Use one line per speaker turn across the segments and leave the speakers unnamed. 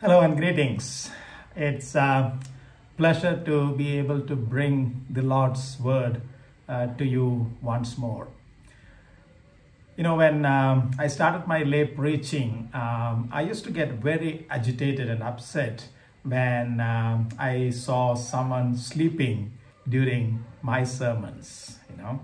Hello and greetings. It's a pleasure to be able to bring the Lord's word uh, to you once more. You know, when um, I started my lay preaching, um, I used to get very agitated and upset when um, I saw someone sleeping during my sermons, you know.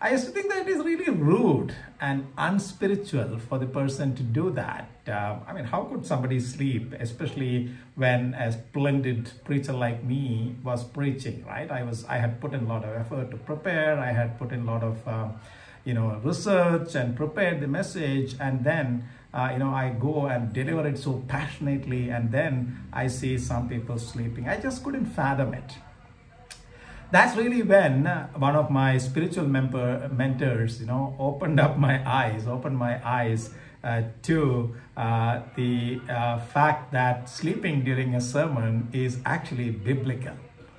I used to think that it is really rude and unspiritual for the person to do that. Uh, I mean, how could somebody sleep, especially when a splendid preacher like me was preaching, right? I was, I had put in a lot of effort to prepare. I had put in a lot of, um, you know, research and prepared the message, and then, uh, you know, I go and deliver it so passionately, and then I see some people sleeping. I just couldn't fathom it that's really when one of my spiritual member mentors you know opened up my eyes opened my eyes uh, to uh, the uh, fact that sleeping during a sermon is actually biblical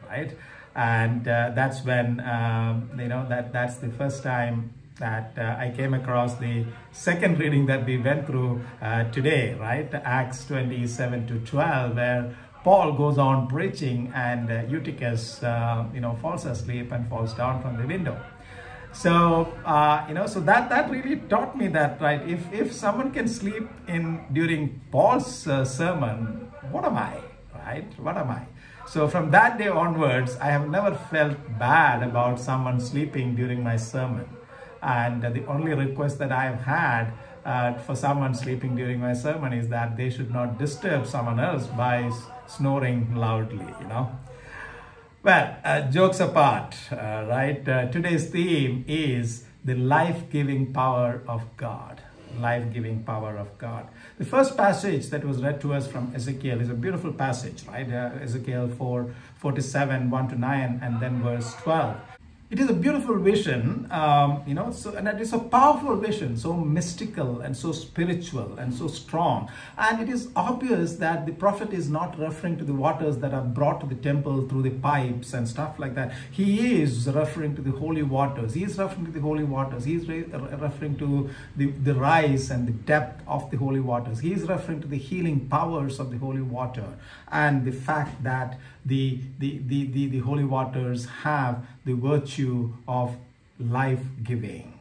right and uh, that's when um, you know that that's the first time that uh, I came across the second reading that we went through uh, today, right? Acts 27 to 12, where Paul goes on preaching and uh, Eutychus, uh, you know, falls asleep and falls down from the window. So, uh, you know, so that, that really taught me that, right, if, if someone can sleep in during Paul's uh, sermon, what am I, right? What am I? So from that day onwards, I have never felt bad about someone sleeping during my sermon. And the only request that I have had uh, for someone sleeping during my sermon is that they should not disturb someone else by snoring loudly, you know. Well, uh, jokes apart, uh, right? Uh, today's theme is the life-giving power of God. Life-giving power of God. The first passage that was read to us from Ezekiel is a beautiful passage, right? Uh, Ezekiel 4, 47, 1 to 9, and then verse 12 it is a beautiful vision, um, you know, so, and it is a powerful vision, so mystical and so spiritual and so strong. And it is obvious that the prophet is not referring to the waters that are brought to the temple through the pipes and stuff like that. He is referring to the holy waters. He is referring to the holy waters. He is re referring to the, the rise and the depth of the holy waters. He is referring to the healing powers of the holy water and the fact that the, the, the, the, the holy waters have the virtue of life giving.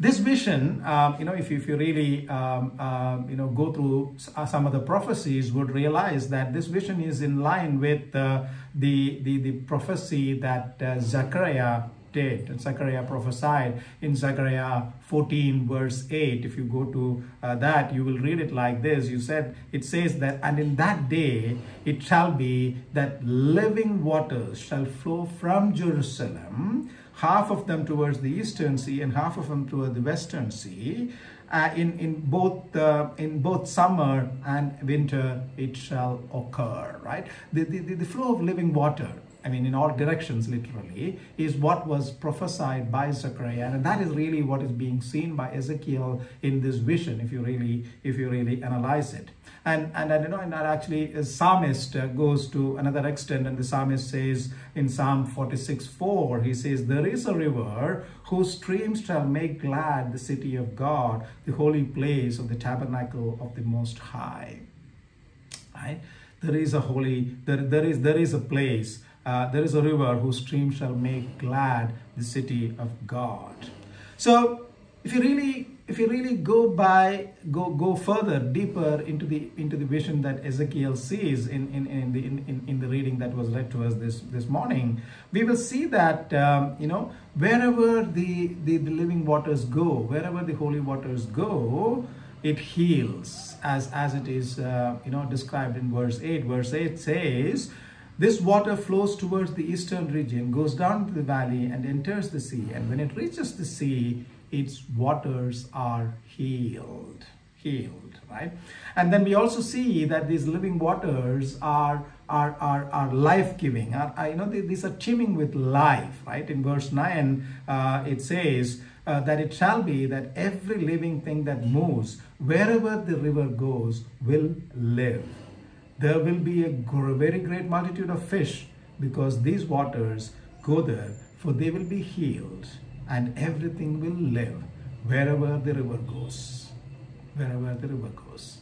This vision, um, you know, if you, if you really, um, uh, you know, go through uh, some of the prophecies, would realize that this vision is in line with uh, the, the, the prophecy that uh, Zechariah did. And Zechariah prophesied in Zechariah 14 verse 8. If you go to uh, that, you will read it like this. You said, it says that, and in that day it shall be that living waters shall flow from Jerusalem, half of them towards the eastern sea and half of them toward the western sea. Uh, in in both uh, in both summer and winter it shall occur right the, the the flow of living water I mean, in all directions, literally, is what was prophesied by Zechariah, and that is really what is being seen by Ezekiel in this vision. If you really, if you really analyze it, and and, and you know, and that actually, a psalmist uh, goes to another extent, and the psalmist says in Psalm forty-six four, he says, "There is a river whose streams shall make glad the city of God, the holy place of the tabernacle of the Most High." Right? There is a holy, there, there is there is a place uh, there is a river whose stream shall make glad the city of God. So if you really if you really go by go go further deeper into the into the vision that Ezekiel sees in in, in the in, in the reading that was read to us this this morning, we will see that um, you know wherever the, the the living waters go, wherever the holy waters go, it heals as as it is uh, you know described in verse 8 verse 8 says this water flows towards the eastern region, goes down to the valley and enters the sea. And when it reaches the sea, its waters are healed. Healed, right? And then we also see that these living waters are are, are, are life-giving. Are, are, you know, they, these are teeming with life, right? In verse 9, uh, it says uh, that it shall be that every living thing that moves, wherever the river goes, will live there will be a very great multitude of fish because these waters go there for they will be healed and everything will live wherever the river goes wherever the river goes.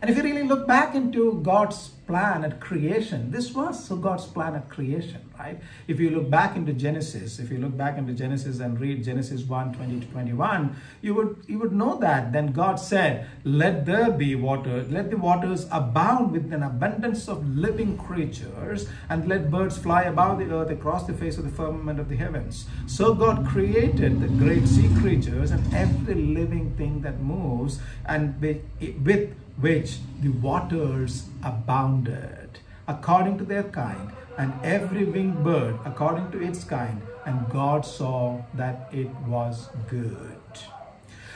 And if you really look back into God's plan at creation, this was God's plan at creation, right? If you look back into Genesis, if you look back into Genesis and read Genesis 1, 20 to 21, you would you would know that. Then God said, Let there be water, let the waters abound with an abundance of living creatures, and let birds fly above the earth across the face of the firmament of the heavens. So God created the great sea creatures and every living thing that moves, and with, with which the waters abounded according to their kind, and every winged bird according to its kind. And God saw that it was good.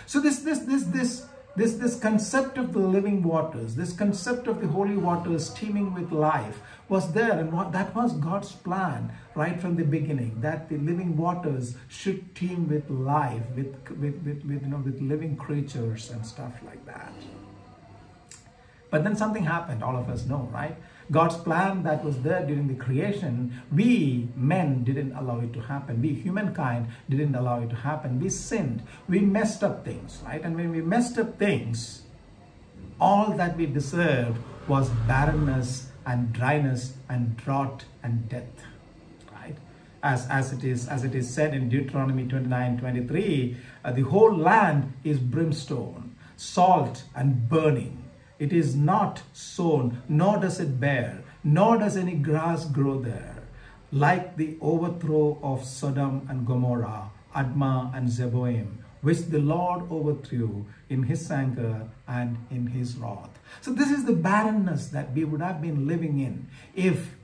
So this this this this this this concept of the living waters, this concept of the holy waters teeming with life was there and what that was God's plan right from the beginning that the living waters should teem with life with with, with, with you know with living creatures and stuff like that. But then something happened, all of us know, right? God's plan that was there during the creation, we men didn't allow it to happen. We humankind didn't allow it to happen. We sinned. We messed up things, right? And when we messed up things, all that we deserved was barrenness and dryness and drought and death, right? As, as it is as it is said in Deuteronomy 29, 23, uh, the whole land is brimstone, salt and burning it is not sown, nor does it bear, nor does any grass grow there. Like the overthrow of Sodom and Gomorrah, Admah and Zeboim, which the Lord overthrew in his anger and in his wrath. So this is the barrenness that we would have been living in if,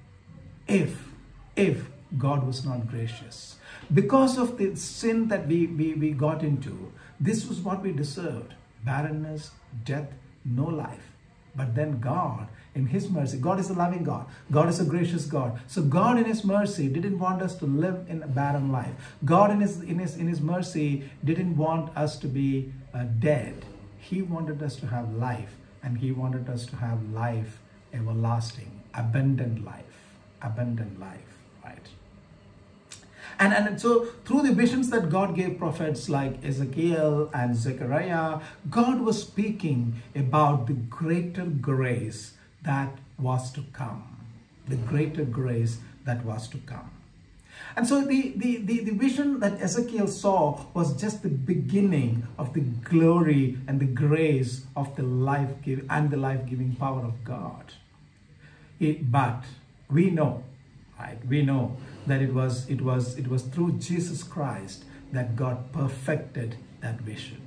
if, if God was not gracious. Because of the sin that we, we, we got into, this was what we deserved. Barrenness, death, no life. But then God, in His mercy, God is a loving God. God is a gracious God. So God, in His mercy, didn't want us to live in a barren life. God, in His in His in His mercy, didn't want us to be uh, dead. He wanted us to have life, and He wanted us to have life everlasting, abundant life, abundant life, right? And, and so through the visions that God gave prophets like Ezekiel and Zechariah, God was speaking about the greater grace that was to come. The greater grace that was to come. And so the, the, the, the, vision that Ezekiel saw was just the beginning of the glory and the grace of the life giving and the life-giving power of God. It, but we know, right? We know that it was it was it was through Jesus Christ that God perfected that vision.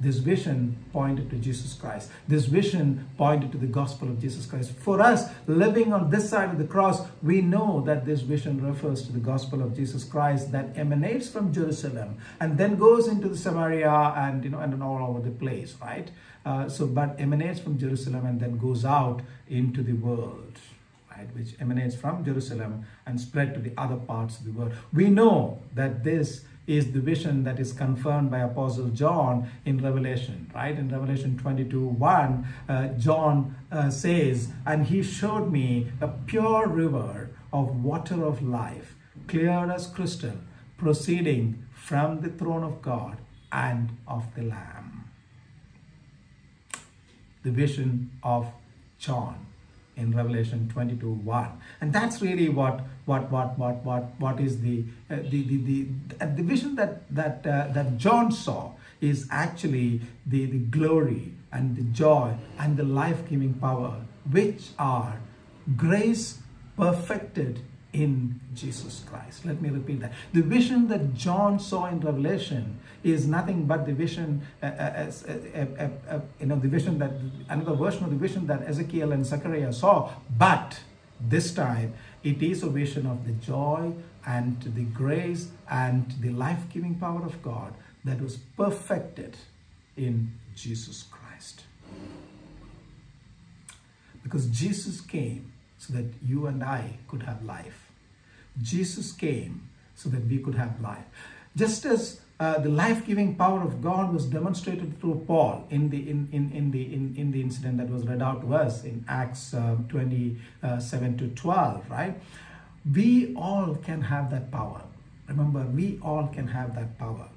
This vision pointed to Jesus Christ. This vision pointed to the gospel of Jesus Christ. For us, living on this side of the cross, we know that this vision refers to the gospel of Jesus Christ that emanates from Jerusalem and then goes into the Samaria and you know and all over the place, right? Uh, so, but emanates from Jerusalem and then goes out into the world which emanates from Jerusalem and spread to the other parts of the world. We know that this is the vision that is confirmed by Apostle John in Revelation, right? In Revelation 22, 1, uh, John uh, says, And he showed me a pure river of water of life, clear as crystal, proceeding from the throne of God and of the Lamb. The vision of John in Revelation 22 1 and that's really what what what what what what is the uh, the, the the the vision that that uh, that John saw is actually the the glory and the joy and the life-giving power which are grace perfected in Jesus Christ. Let me repeat that. The vision that John saw in Revelation is nothing but the vision, uh, uh, uh, uh, you know, the vision that, another version of the vision that Ezekiel and Zechariah saw. But this time, it is a vision of the joy and the grace and the life-giving power of God that was perfected in Jesus Christ. Because Jesus came so that you and I could have life. Jesus came so that we could have life. Just as uh, the life-giving power of God was demonstrated through Paul in the in, in, in the in, in the incident that was read out to us in Acts uh, 27 to 12, right? We all can have that power. Remember, we all can have that power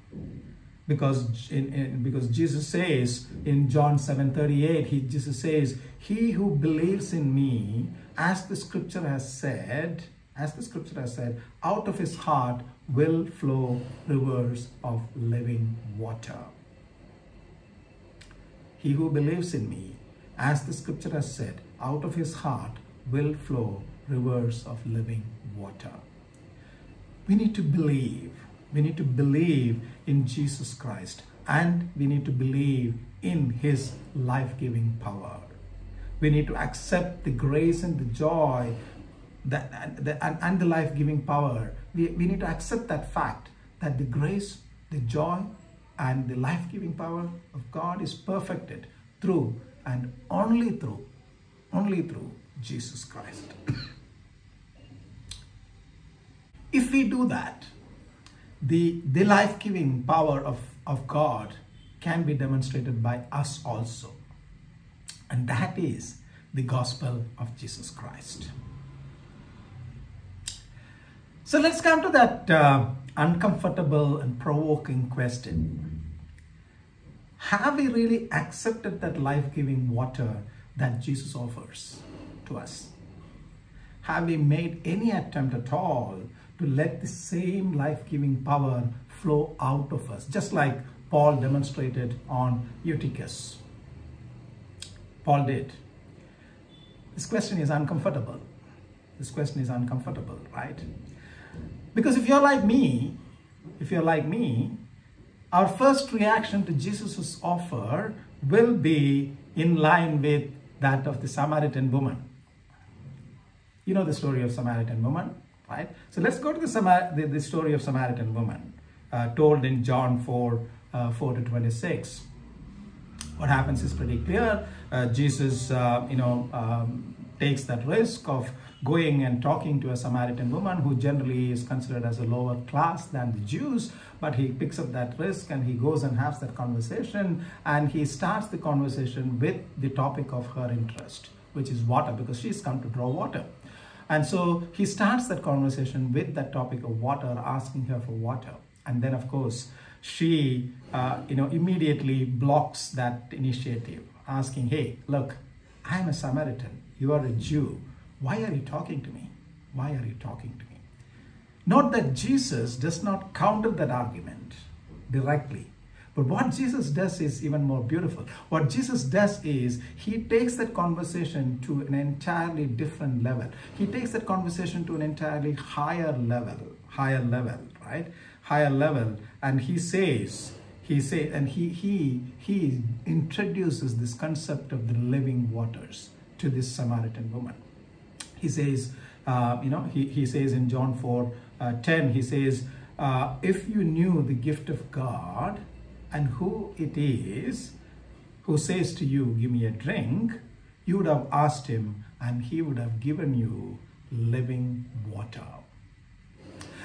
because in, in, because Jesus says in John 7:38 he Jesus says he who believes in me as the scripture has said as the scripture has said out of his heart will flow rivers of living water. He who believes in me as the scripture has said out of his heart will flow rivers of living water. We need to believe. We need to believe in Jesus Christ and we need to believe in his life-giving power. We need to accept the grace and the joy that, and, and the life-giving power. We, we need to accept that fact that the grace, the joy, and the life-giving power of God is perfected through and only through, only through Jesus Christ. if we do that, the, the life-giving power of, of God can be demonstrated by us also. And that is the gospel of Jesus Christ. So let's come to that uh, uncomfortable and provoking question. Have we really accepted that life-giving water that Jesus offers to us? Have we made any attempt at all to let the same life-giving power flow out of us, just like Paul demonstrated on Eutychus. Paul did. This question is uncomfortable. This question is uncomfortable, right? Because if you're like me, if you're like me, our first reaction to Jesus' offer will be in line with that of the Samaritan woman. You know the story of Samaritan woman right? So let's go to the, the, the story of Samaritan woman uh, told in John 4, uh, 4 to 26. What happens is pretty clear. Uh, Jesus, uh, you know, um, takes that risk of going and talking to a Samaritan woman who generally is considered as a lower class than the Jews, but he picks up that risk and he goes and has that conversation and he starts the conversation with the topic of her interest, which is water, because she's come to draw water. And so he starts that conversation with that topic of water, asking her for water. And then, of course, she, uh, you know, immediately blocks that initiative, asking, hey, look, I'm a Samaritan. You are a Jew. Why are you talking to me? Why are you talking to me? Not that Jesus does not counter that argument directly. But what Jesus does is even more beautiful. What Jesus does is he takes that conversation to an entirely different level. He takes that conversation to an entirely higher level, higher level, right? Higher level. And he says, he say, and he, he, he introduces this concept of the living waters to this Samaritan woman. He says, uh, you know, he, he says in John 4, uh, 10, he says, uh, if you knew the gift of God and who it is who says to you, give me a drink, you would have asked him and he would have given you living water.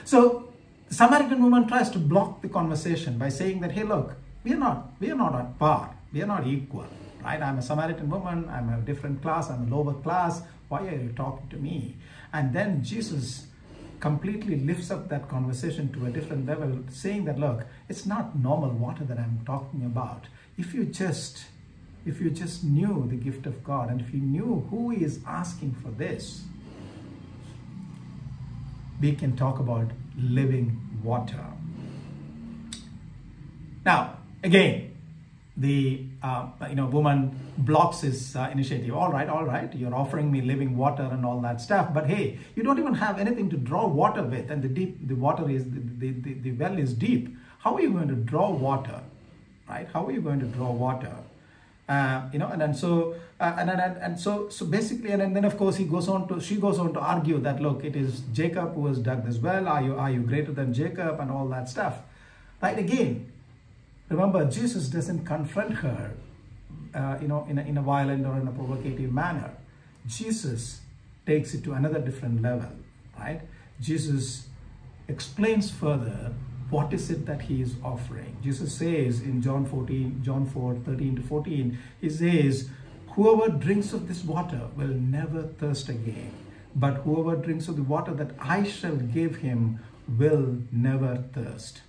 So Samaritan woman tries to block the conversation by saying that, hey, look, we are not, we are not at par. We are not equal, right? I'm a Samaritan woman. I'm a different class. I'm a lower class. Why are you talking to me? And then Jesus completely lifts up that conversation to a different level, saying that, look, it's not normal water that I'm talking about. If you just, if you just knew the gift of God and if you knew who is asking for this, we can talk about living water. Now, again, the uh, you know woman blocks his uh, initiative. All right all right you're offering me living water and all that stuff but hey you don't even have anything to draw water with and the deep the water is the, the, the well is deep. How are you going to draw water right? How are you going to draw water? Uh, you know and then so uh, and, and and so so basically and, and then of course he goes on to she goes on to argue that look it is jacob who has dug this well. Are you are you greater than jacob and all that stuff? Right again Remember, Jesus doesn't confront her, uh, you know, in a, in a violent or in a provocative manner. Jesus takes it to another different level, right? Jesus explains further what is it that he is offering. Jesus says in John 14, John 4, 13 to 14, he says, whoever drinks of this water will never thirst again. But whoever drinks of the water that I shall give him will never thirst.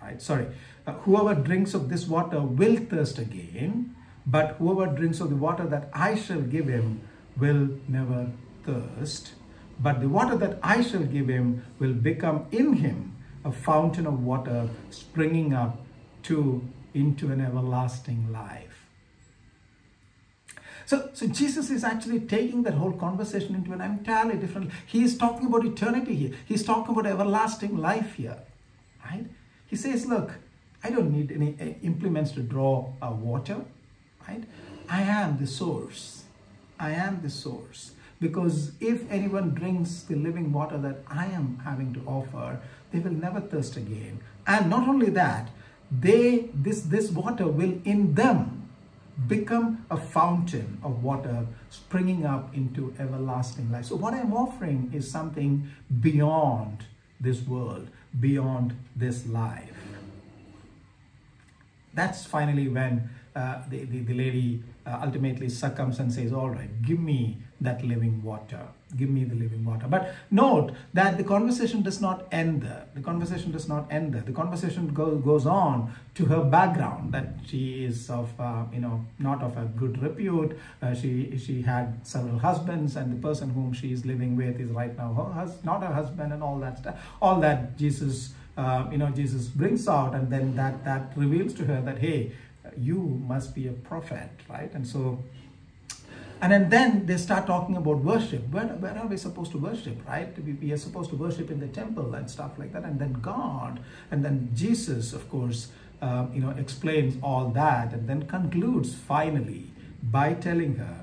Right? Sorry, Uh, whoever drinks of this water will thirst again, but whoever drinks of the water that I shall give him will never thirst. But the water that I shall give him will become in him a fountain of water springing up to into an everlasting life. So, so Jesus is actually taking that whole conversation into an entirely different. He is talking about eternity here. He's talking about everlasting life here, right? He says, "Look, I don't need any uh, implements to draw uh, water, right? I am the source. I am the source. Because if anyone drinks the living water that I am having to offer, they will never thirst again. And not only that, they this this water will in them become a fountain of water springing up into everlasting life. So what I'm offering is something beyond this world, beyond this life. That's finally when uh, the, the, the, lady uh, ultimately succumbs and says, all right, give me that living water. Give me the living water. But note that the conversation does not end there. The conversation does not end there. The conversation go, goes on to her background that she is of, uh, you know, not of a good repute. Uh, she, she had several husbands and the person whom she is living with is right now her not her husband and all that stuff. All that Jesus, uh, you know, Jesus brings out and then that, that reveals to her that, hey, you must be a prophet, right? And so, and then, then they start talking about worship. Where, where are we supposed to worship, right? We, we are supposed to worship in the temple and stuff like that. And then God, and then Jesus, of course, um, you know, explains all that and then concludes finally by telling her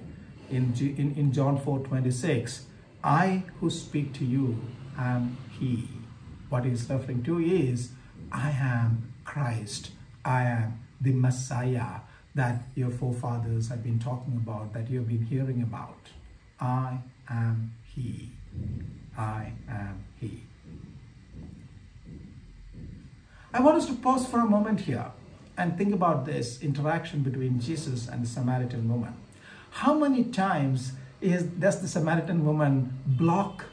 in, in, in John 4 26, I who speak to you am He. What he's referring to is, I am Christ. I am the Messiah that your forefathers have been talking about, that you've been hearing about. I am He. I am He. I want us to pause for a moment here and think about this interaction between Jesus and the Samaritan woman. How many times is, does the Samaritan woman block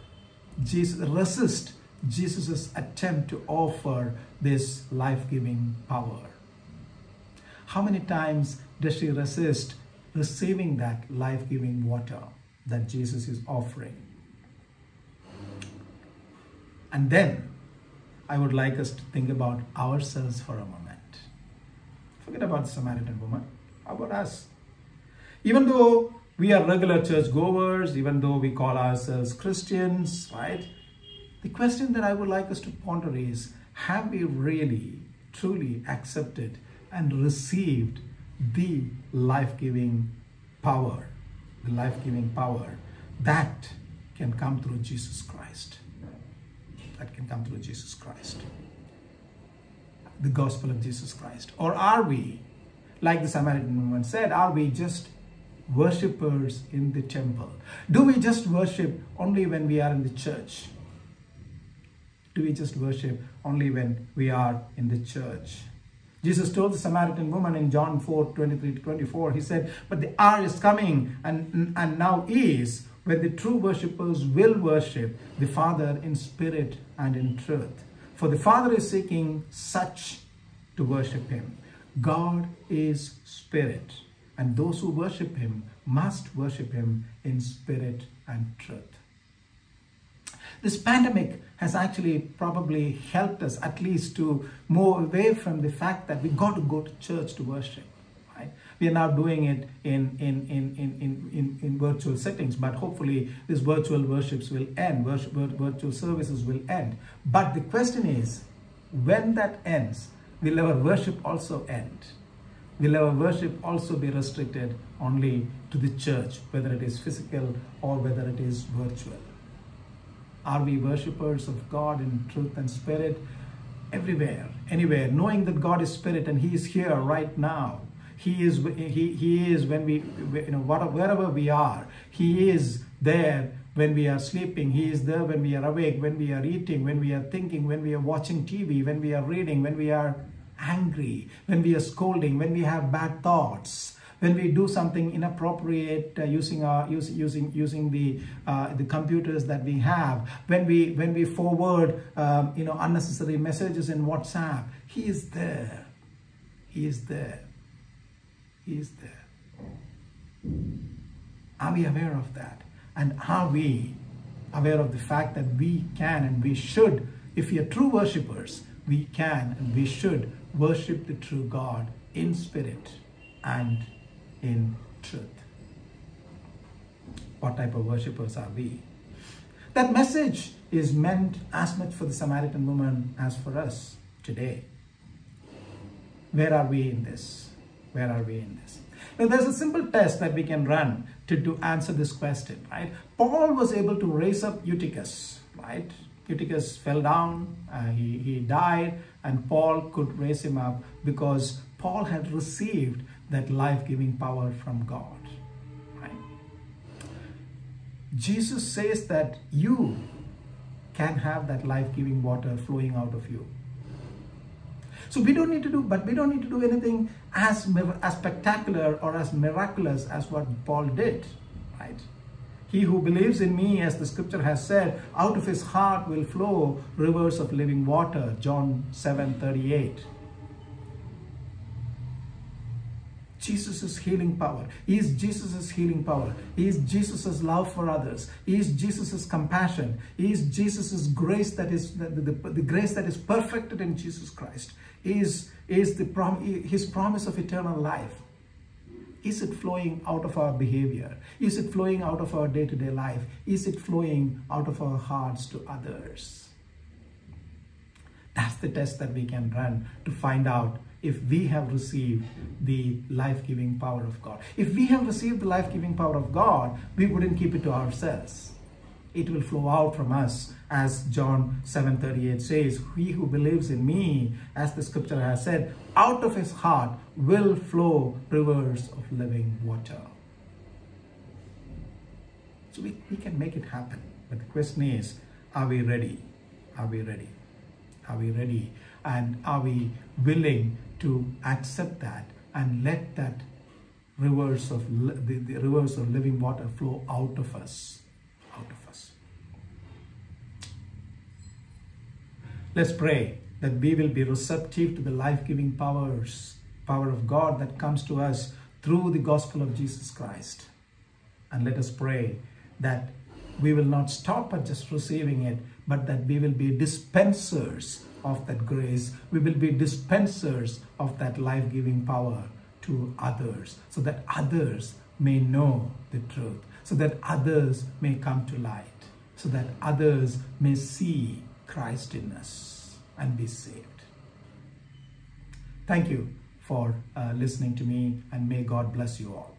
Jesus, resist Jesus' attempt to offer this life-giving power? How many times does she resist receiving that life-giving water that Jesus is offering? And then I would like us to think about ourselves for a moment. Forget about the Samaritan woman. How about us? Even though we are regular church goers, even though we call ourselves Christians, right? The question that I would like us to ponder is, have we really, truly accepted and received the life-giving power, the life-giving power that can come through Jesus Christ. That can come through Jesus Christ. The gospel of Jesus Christ. Or are we, like the Samaritan woman said, are we just worshippers in the temple? Do we just worship only when we are in the church? Do we just worship only when we are in the church? Jesus told the Samaritan woman in John 4, 23 to 24, he said, but the hour is coming and, and now is when the true worshippers will worship the Father in spirit and in truth. For the Father is seeking such to worship him. God is spirit and those who worship him must worship him in spirit and truth. This pandemic has actually probably helped us at least to move away from the fact that we got to go to church to worship. Right? We are now doing it in, in, in, in, in, in, virtual settings, but hopefully these virtual worships will end, worship, virtual services will end. But the question is, when that ends, will our worship also end? Will our worship also be restricted only to the church, whether it is physical or whether it is virtual? Are we worshippers of God in truth and spirit? Everywhere, anywhere, knowing that God is spirit and He is here right now. He is, he, he is when we, you know, wherever we are, He is there when we are sleeping. He is there when we are awake, when we are eating, when we are thinking, when we are watching TV, when we are reading, when we are angry, when we are scolding, when we have bad thoughts when we do something inappropriate uh, using our use, using using the uh, the computers that we have when we when we forward um, you know unnecessary messages in whatsapp he is there He is there. He is there. Are we aware of that? And are we aware of the fact that we can and we should, if we are true worshippers, we can and we should worship the true God in spirit and in truth. What type of worshippers are we? That message is meant as much for the Samaritan woman as for us today. Where are we in this? Where are we in this? Now, there's a simple test that we can run to, to answer this question, right? Paul was able to raise up Eutychus, right? Eutychus fell down, uh, he, he died, and Paul could raise him up because Paul had received that life-giving power from God. Right? Jesus says that you can have that life-giving water flowing out of you. So we don't need to do, but we don't need to do anything as, as spectacular or as miraculous as what Paul did, right? He who believes in me, as the scripture has said, out of his heart will flow rivers of living water, John 7, 38. Jesus' healing power. Is Jesus' healing power. Is Jesus' love for others. Is Jesus' compassion. Is Jesus' grace that is the, the, the, grace that is perfected in Jesus Christ. Is, is the prom, his promise of eternal life. Is it flowing out of our behavior? Is it flowing out of our day-to-day -day life? Is it flowing out of our hearts to others? That's the test that we can run to find out if we have received the life-giving power of God. If we have received the life-giving power of God, we wouldn't keep it to ourselves. It will flow out from us as John 7:38 says, "He who believes in me, as the scripture has said, out of his heart will flow rivers of living water." So we, we can make it happen. But the question is, are we ready? Are we ready? Are we ready? And are we willing to accept that and let that rivers of the, the rivers of living water flow out of us out of us. Let's pray that we will be receptive to the life-giving powers power of god that comes to us through the gospel of jesus christ. And let us pray that we will not stop at just receiving it but that we will be dispensers of that grace. We will be dispensers of that life-giving power to others so that others may know the truth, so that others may come to light, so that others may see Christ in us and be saved. Thank you for uh, listening to me and may God bless you all.